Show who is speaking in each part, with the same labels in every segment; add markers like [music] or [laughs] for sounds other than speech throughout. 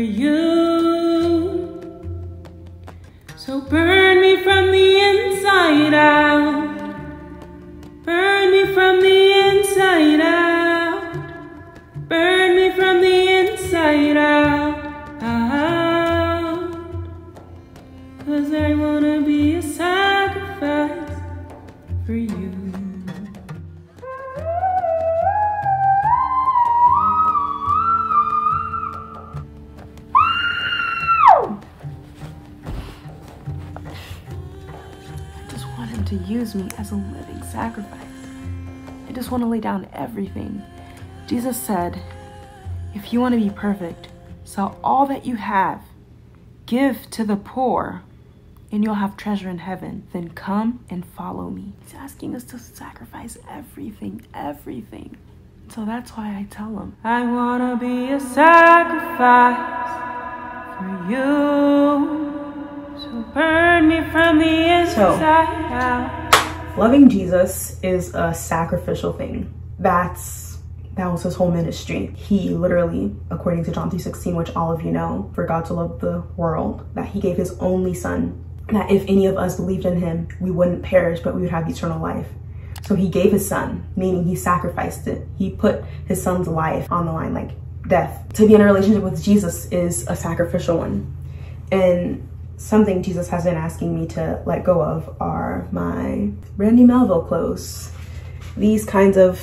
Speaker 1: you. So burn me from the inside out. Burn me from the inside out. Burn me from the inside out. out. Cause I wanna be a sacrifice for you.
Speaker 2: Me as a living sacrifice. I just want to lay down everything. Jesus said, if you want to be perfect, sell all that you have, give to the poor, and you'll have treasure in heaven. Then come and follow me. He's asking us to sacrifice everything, everything. So that's why I tell him,
Speaker 1: I wanna be a sacrifice for you. So burn me from the inside out.
Speaker 3: Loving Jesus is a sacrificial thing. That's that was his whole ministry. He literally, according to John 3:16, which all of you know, for God to love the world, that he gave his only son, that if any of us believed in him, we wouldn't perish, but we would have eternal life. So he gave his son, meaning he sacrificed it. He put his son's life on the line, like death. To be in a relationship with Jesus is a sacrificial one. And something Jesus has been asking me to let go of are my Brandy Melville clothes. These kinds of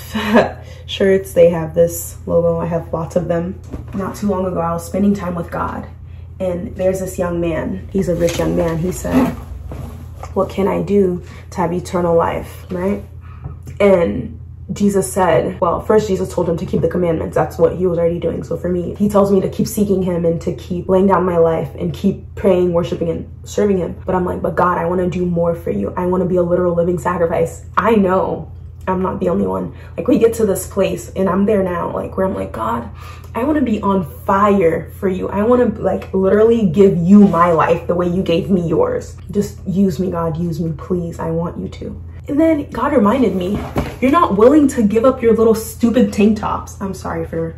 Speaker 3: [laughs] shirts, they have this logo. I have lots of them. Not too long ago, I was spending time with God and there's this young man. He's a rich young man. He said, what can I do to have eternal life, right? And Jesus said, well, first Jesus told him to keep the commandments. That's what he was already doing. So for me, he tells me to keep seeking him and to keep laying down my life and keep praying, worshiping and serving him. But I'm like, but God, I want to do more for you. I want to be a literal living sacrifice. I know I'm not the only one. Like we get to this place and I'm there now, like where I'm like, God, I want to be on fire for you. I want to like literally give you my life the way you gave me yours. Just use me, God, use me, please. I want you to. And then God reminded me, you're not willing to give up your little stupid tank tops. I'm sorry for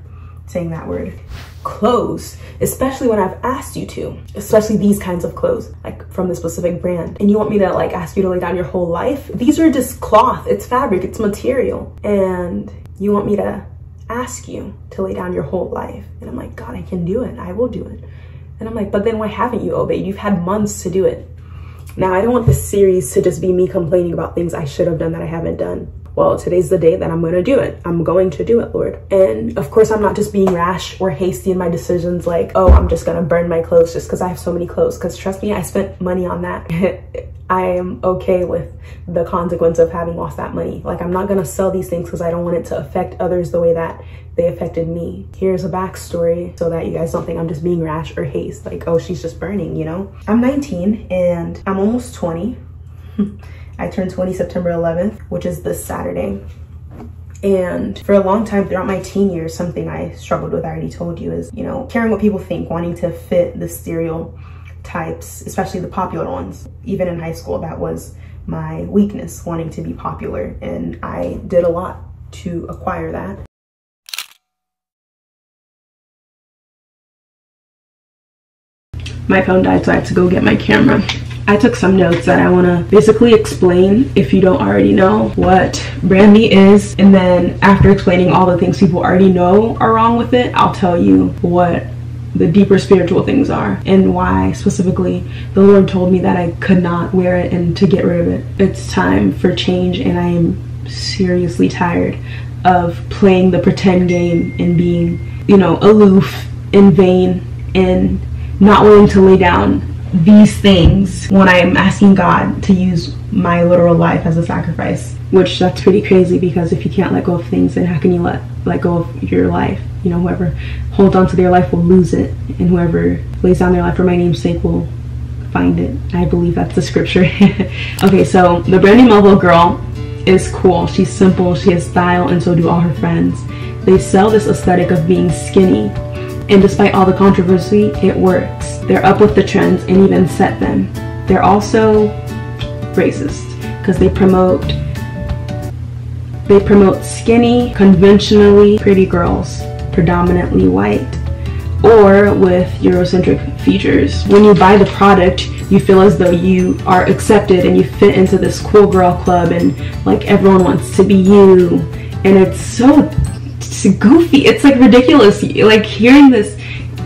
Speaker 3: saying that word. Clothes, especially when I've asked you to, especially these kinds of clothes, like from the specific brand. And you want me to like ask you to lay down your whole life? These are just cloth, it's fabric, it's material. And you want me to ask you to lay down your whole life. And I'm like, God, I can do it. I will do it. And I'm like, but then why haven't you obeyed? You've had months to do it. Now, I don't want this series to just be me complaining about things I should have done that I haven't done. Well, today's the day that I'm going to do it. I'm going to do it, Lord. And of course, I'm not just being rash or hasty in my decisions like, oh, I'm just going to burn my clothes just because I have so many clothes. Because trust me, I spent money on that. [laughs] I am okay with the consequence of having lost that money. Like, I'm not to sell these things because I don't want it to affect others the way that they affected me. Here's a backstory so that you guys don't think I'm just being rash or haste. Like, oh, she's just burning, you know? I'm 19 and I'm almost 20. [laughs] I turned 20 September 11th, which is this Saturday. And for a long time throughout my teen years, something I struggled with, I already told you, is, you know, caring what people think, wanting to fit the stereotypes, especially the popular ones. Even in high school, that was my weakness, wanting to be popular. And I did a lot to acquire that. My phone died, so I had to go get my camera. I took some notes that I want to basically explain, if you don't already know, what Brandy is. And then after explaining all the things people already know are wrong with it, I'll tell you what the deeper spiritual things are and why specifically the Lord told me that I could not wear it and to get rid of it. It's time for change and I am seriously tired of playing the pretend game and being, you know, aloof and vain and not willing to lay down these things when I am asking God to use my literal life as a sacrifice. Which that's pretty crazy because if you can't let go of things, then how can you let let go of your life? You know, whoever holds on to their life will lose it, and whoever lays down their life for my name's sake will find it. I believe that's the scripture. [laughs] okay, so the Brandy Melville girl is cool. She's simple, she has style, and so do all her friends. They sell this aesthetic of being skinny and despite all the controversy, it works. They're up with the trends and even set them. They're also racist because they promote they promote skinny, conventionally pretty girls, predominantly white, or with Eurocentric features. When you buy the product, you feel as though you are accepted and you fit into this cool girl club and like everyone wants to be you. And it's so it's goofy. It's like ridiculous. Like hearing this,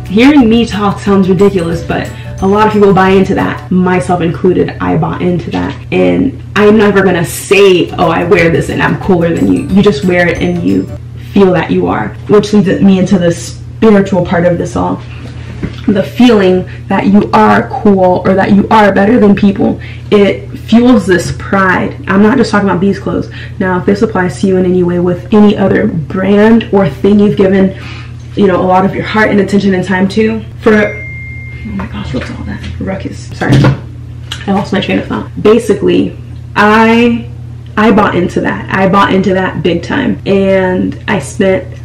Speaker 3: hearing me talk sounds ridiculous, but a lot of people buy into that, myself included. I bought into that. And I'm never gonna say, oh, I wear this and I'm cooler than you. You just wear it and you feel that you are, which leads me into the spiritual part of this all. The feeling that you are cool or that you are better than people, it fuels this pride. I'm not just talking about these clothes. Now, if this applies to you in any way with any other brand or thing you've given, you know, a lot of your heart and attention and time to, for oh my gosh, what's all that? Ruckus. Sorry. I lost my train of thought. Basically, I I bought into that. I bought into that big time. And I spent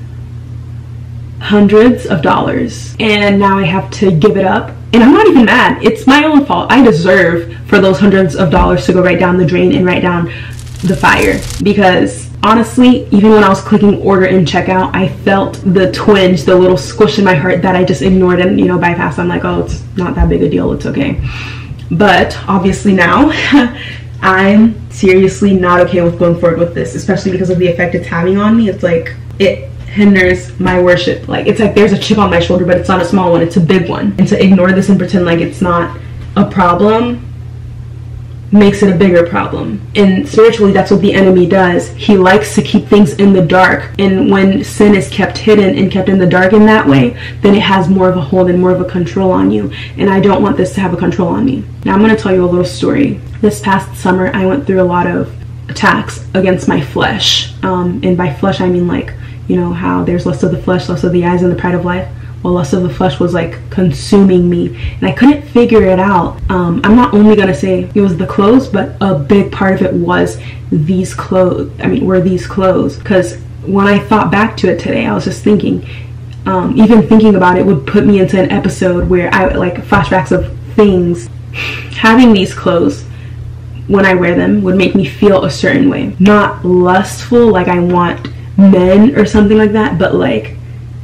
Speaker 3: hundreds of dollars. And now I have to give it up. And I'm not even mad. It's my own fault. I deserve for those hundreds of dollars to go right down the drain and right down the fire. Because honestly, even when I was clicking order and checkout, I felt the twinge, the little squish in my heart that I just ignored and, you know, bypassed. I'm like, oh, it's not that big a deal. It's okay. But obviously now, [laughs] I'm seriously not okay with going forward with this, especially because of the effect it's having on me. It's like, it hinders my worship. Like, it's like there's a chip on my shoulder, but it's not a small one, it's a big one. And to ignore this and pretend like it's not a problem makes it a bigger problem. And spiritually, that's what the enemy does. He likes to keep things in the dark. And when sin is kept hidden and kept in the dark in that way, then it has more of a hold and more of a control on you. And I don't want this to have a control on me. Now, I'm going to tell you a little story. This past summer, I went through a lot of attacks against my flesh. Um, and by flesh, I mean like, you know, how there's lust of the flesh, lust of the eyes, and the pride of life. Well, lust of the flesh was like consuming me and i couldn't figure it out. Um, i'm not only gonna say it was the clothes but a big part of it was these clothes i mean were these clothes. Because when i thought back to it today i was just thinking um, even thinking about it would put me into an episode where i like flashbacks of things. Having these clothes when I wear them would make me feel a certain way. Not lustful, like I want men or something like that, but like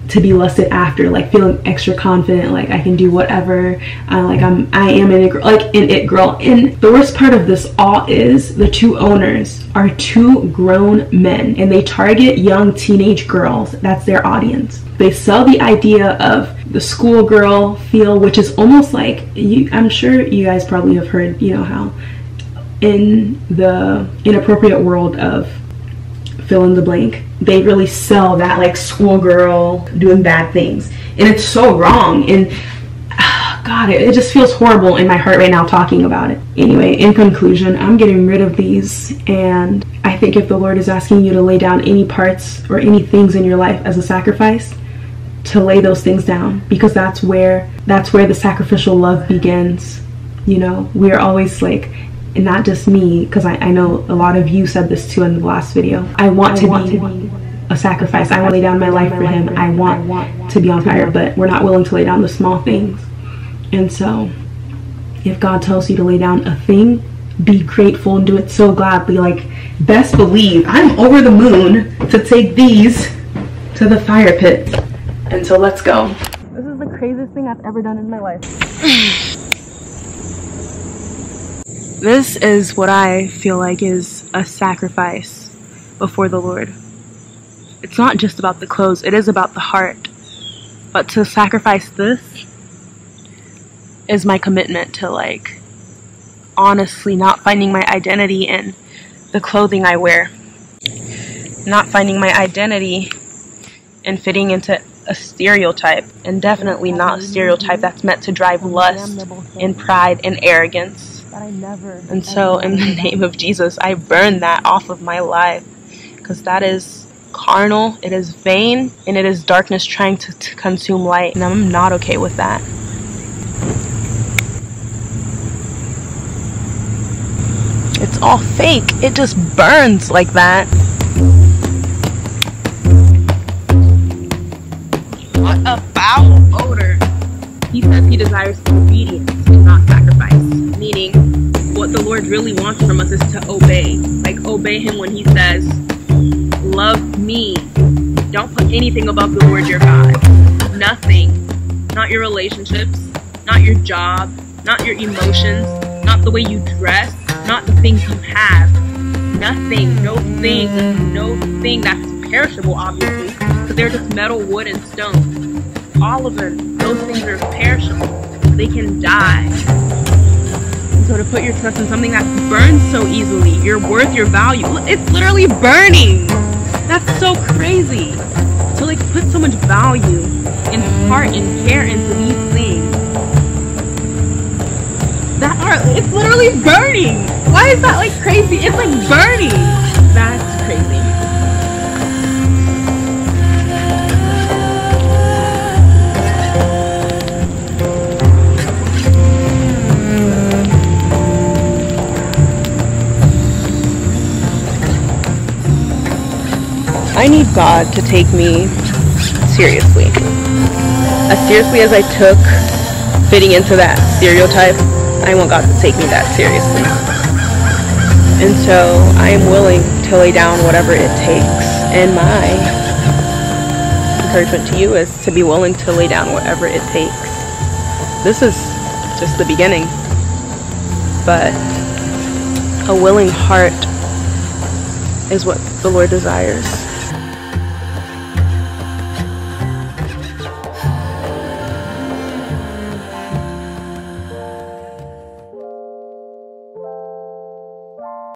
Speaker 3: to be lusted after like feeling extra confident like i can do whatever uh, like i'm i am an it like an it girl. And the worst part of this all is the two owners are two grown men and they target young teenage girls. That's their audience. They sell the idea of the schoolgirl feel which is almost like you i'm sure you guys probably have heard you know how in the inappropriate world of fill in the blank. They really sell that like schoolgirl doing bad things. And it's so wrong. And [sighs] god it, it just feels horrible in my heart right now talking about it. Anyway in conclusion i'm getting rid of these. And i think if the lord is asking you to lay down any parts or any things in your life as a sacrifice to lay those things down. Because that's where that's where the sacrificial love begins. You know we're always like and not just me because I, I, know a lot of you said this too in the last video. I want, I to, want be to be a sacrifice. I want to lay down my life for him. i want to be on fire but we're not willing to lay down the small things. And so if god tells you to lay down a thing be grateful and do it so gladly. Like best believe i'm over the moon to take these to the fire pit. And so let's go. This is the craziest thing i've ever done in my life [laughs] This is what I feel like is a sacrifice before the Lord. It's not just about the clothes, it is about the heart. But to sacrifice this is my commitment to like honestly not finding my identity in the clothing I wear. Not finding my identity in fitting into a stereotype and definitely not a stereotype that's meant to drive lust and pride and arrogance I never. And so, in the name of Jesus, I burn that off of my life because that is carnal, it is vain, and it is darkness trying to, to consume light. And I'm not okay with that. It's all fake. It just burns like that. What a foul odor. He says he desires obedience and not sacrifice, meaning the Lord Lord really wants from us is to obey. Like, obey Him when He says, Love me. Don't put anything above the Lord your God. Nothing. Not your relationships, not your job, not your emotions, not the way you dress, not the things you have. Nothing, no thing, no thing that's perishable, obviously, because they're just metal, wood, and stone. All of them, those things are perishable. They can die. So to put your trust in something that burns so easily, your worth, your value, it's literally burning. That's so crazy. To like put so much value and heart and care into these things that are it's literally burning. Why is that like crazy? It's like burning. I need God to take me seriously. As seriously as I took fitting into that stereotype, I want God to take me that seriously. And so I am willing to lay down whatever it takes. And my encouragement to you is to be willing to lay down whatever it takes. This is just the beginning. But a willing heart is what the Lord desires.